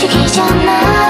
죽이잖아